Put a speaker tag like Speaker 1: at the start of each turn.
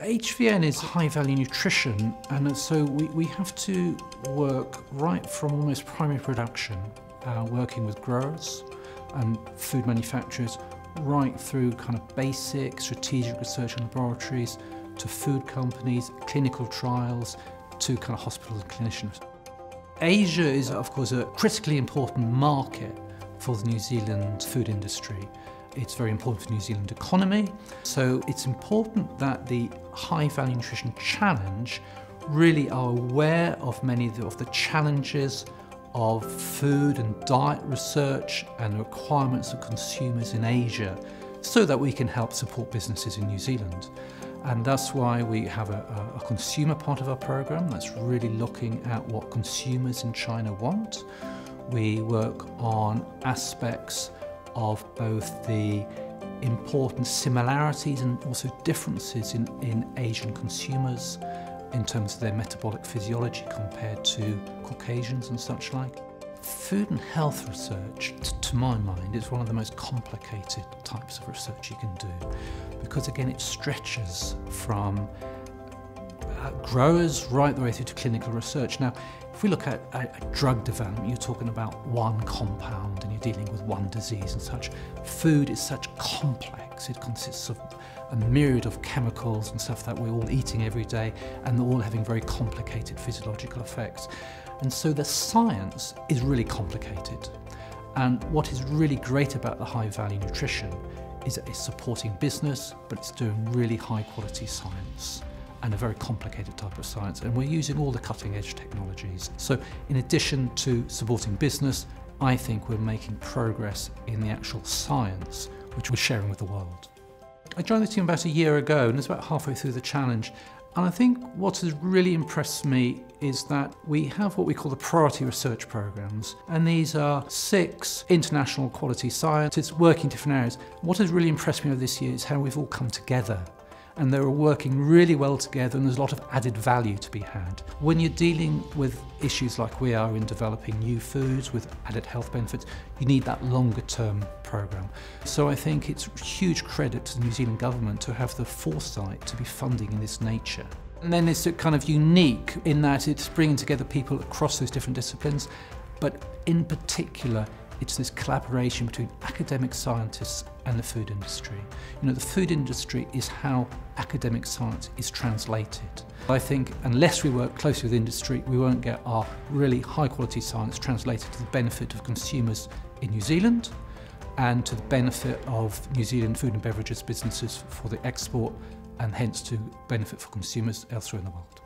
Speaker 1: HVN is high value nutrition and so we, we have to work right from almost primary production, uh, working with growers and food manufacturers right through kind of basic strategic research and laboratories to food companies, clinical trials, to kind of hospitals and clinicians. Asia is of course a critically important market for the New Zealand food industry. It's very important for the New Zealand economy. So it's important that the High Value Nutrition Challenge really are aware of many of the challenges of food and diet research and the requirements of consumers in Asia so that we can help support businesses in New Zealand. And that's why we have a, a, consumer part of our program that's really looking at what consumers in China want. We work on aspects of both the important similarities and also differences in, in Asian consumers in terms of their metabolic physiology compared to Caucasians and such like. Food and health research, to my mind, is one of the most complicated types of research you can do because again it stretches from uh, growers right the way through to clinical research. Now, if we look at a, drug development, you're talking about one compound and you're dealing with one disease and such. Food is such complex. It consists of a myriad of chemicals and stuff that we're all eating every day and they're all having very complicated physiological effects. And so the science is really complicated. And what is really great about the high value nutrition is that it's supporting business, but it's doing really high quality science and a very complicated type of science. And we're using all the cutting edge technologies. So in addition to supporting business, I think we're making progress in the actual science, which we're sharing with the world. I joined the team about a year ago and it's about halfway through the challenge. And I think what has really impressed me is that we have what we call the priority research programs. And these are six international quality scientists working in different areas. What has really impressed me over this year is how we've all come together and they're working really well together and there's a lot of added value to be had. When you're dealing with issues like we are in developing new foods with added health benefits, you need that longer term programme. So I think it's huge credit to the New Zealand government to have the foresight to be funding in this nature. And then it's kind of unique in that it's bringing together people across those different disciplines, but in particular, it's this collaboration between academic scientists and the food industry. You know, the food industry is how academic science is translated. I think unless we work closely with industry, we won't get our really high quality science translated to the benefit of consumers in New Zealand and to the benefit of New Zealand food and beverages businesses for the export and hence to benefit for consumers elsewhere in the world.